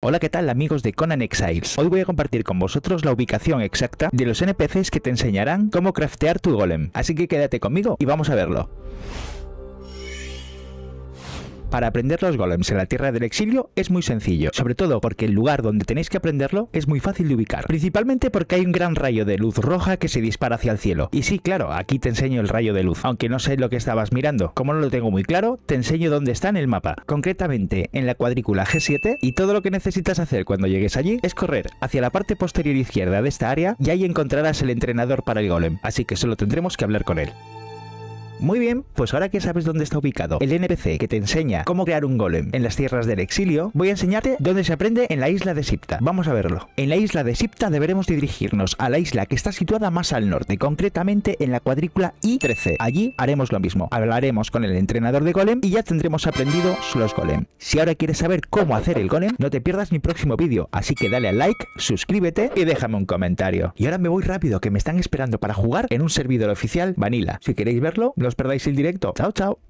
Hola, ¿qué tal amigos de Conan Exiles? Hoy voy a compartir con vosotros la ubicación exacta de los NPCs que te enseñarán cómo craftear tu golem. Así que quédate conmigo y vamos a verlo. Para aprender los golems en la Tierra del Exilio es muy sencillo, sobre todo porque el lugar donde tenéis que aprenderlo es muy fácil de ubicar, principalmente porque hay un gran rayo de luz roja que se dispara hacia el cielo. Y sí, claro, aquí te enseño el rayo de luz, aunque no sé lo que estabas mirando. Como no lo tengo muy claro, te enseño dónde está en el mapa, concretamente en la cuadrícula G7 y todo lo que necesitas hacer cuando llegues allí es correr hacia la parte posterior izquierda de esta área y ahí encontrarás el entrenador para el golem, así que solo tendremos que hablar con él. Muy bien, pues ahora que sabes dónde está ubicado el NPC que te enseña cómo crear un golem en las tierras del exilio, voy a enseñarte dónde se aprende en la isla de Sipta. Vamos a verlo. En la isla de Sipta deberemos dirigirnos a la isla que está situada más al norte, concretamente en la cuadrícula I-13. Allí haremos lo mismo. Hablaremos con el entrenador de golem y ya tendremos aprendido los golem. Si ahora quieres saber cómo hacer el golem, no te pierdas mi próximo vídeo, así que dale al like, suscríbete y déjame un comentario. Y ahora me voy rápido que me están esperando para jugar en un servidor oficial Vanilla. Si queréis verlo, no os perdáis el directo. Chao, chao.